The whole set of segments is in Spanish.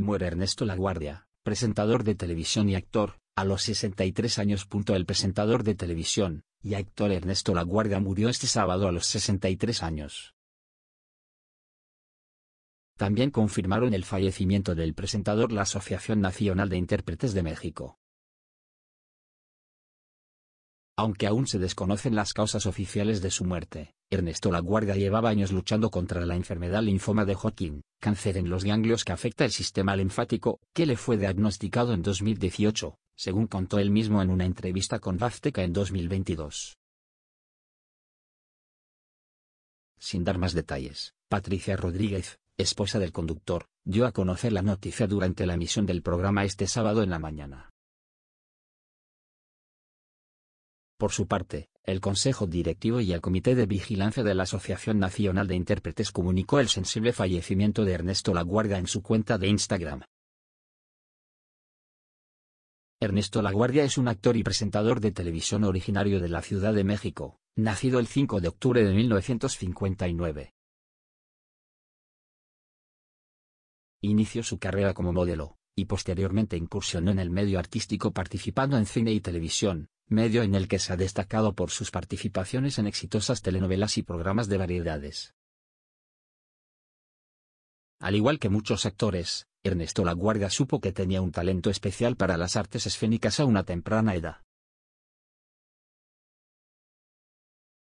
muere Ernesto Laguardia, presentador de televisión y actor, a los 63 años. El presentador de televisión y actor Ernesto Laguardia murió este sábado a los 63 años. También confirmaron el fallecimiento del presentador la Asociación Nacional de Intérpretes de México. Aunque aún se desconocen las causas oficiales de su muerte, Ernesto Laguardia llevaba años luchando contra la enfermedad linfoma de Hodgkin, cáncer en los ganglios que afecta el sistema linfático, que le fue diagnosticado en 2018, según contó él mismo en una entrevista con Vazteca en 2022. Sin dar más detalles, Patricia Rodríguez, esposa del conductor, dio a conocer la noticia durante la emisión del programa este sábado en la mañana. Por su parte, el Consejo Directivo y el Comité de Vigilancia de la Asociación Nacional de Intérpretes comunicó el sensible fallecimiento de Ernesto Laguardia en su cuenta de Instagram. Ernesto Laguardia es un actor y presentador de televisión originario de la Ciudad de México, nacido el 5 de octubre de 1959. Inició su carrera como modelo, y posteriormente incursionó en el medio artístico participando en cine y televisión, medio en el que se ha destacado por sus participaciones en exitosas telenovelas y programas de variedades. Al igual que muchos actores, Ernesto Laguardia supo que tenía un talento especial para las artes escénicas a una temprana edad.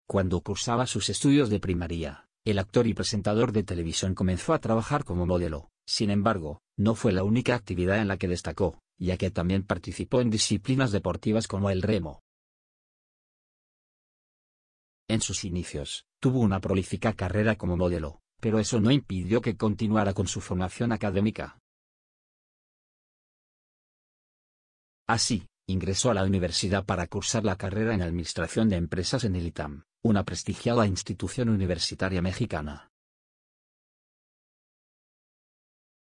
Cuando cursaba sus estudios de primaria, el actor y presentador de televisión comenzó a trabajar como modelo, sin embargo, no fue la única actividad en la que destacó, ya que también participó en disciplinas deportivas como el remo. En sus inicios, tuvo una prolífica carrera como modelo, pero eso no impidió que continuara con su formación académica. Así, ingresó a la universidad para cursar la carrera en Administración de Empresas en el ITAM, una prestigiada institución universitaria mexicana.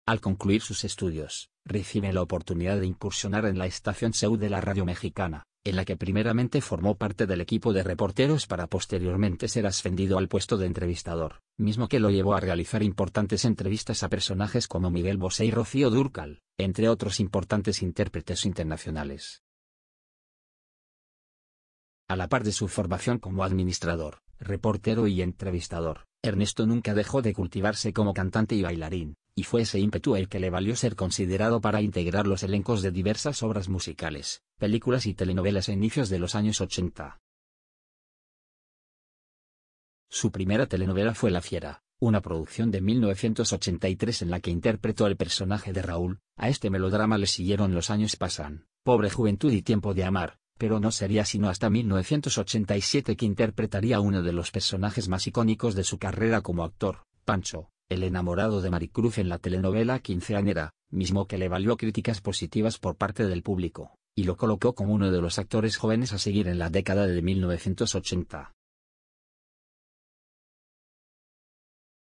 Al concluir sus estudios, recibe la oportunidad de incursionar en la estación SEU de la radio mexicana, en la que primeramente formó parte del equipo de reporteros para posteriormente ser ascendido al puesto de entrevistador, mismo que lo llevó a realizar importantes entrevistas a personajes como Miguel Bosé y Rocío Durcal, entre otros importantes intérpretes internacionales. A la par de su formación como administrador, reportero y entrevistador, Ernesto nunca dejó de cultivarse como cantante y bailarín, y fue ese ímpetu el que le valió ser considerado para integrar los elencos de diversas obras musicales, películas y telenovelas a inicios de los años 80. Su primera telenovela fue La Fiera, una producción de 1983 en la que interpretó el personaje de Raúl, a este melodrama le siguieron Los años pasan, Pobre Juventud y Tiempo de Amar, pero no sería sino hasta 1987 que interpretaría uno de los personajes más icónicos de su carrera como actor, Pancho, el enamorado de Maricruz en la telenovela Quinceañera, mismo que le valió críticas positivas por parte del público, y lo colocó como uno de los actores jóvenes a seguir en la década de 1980.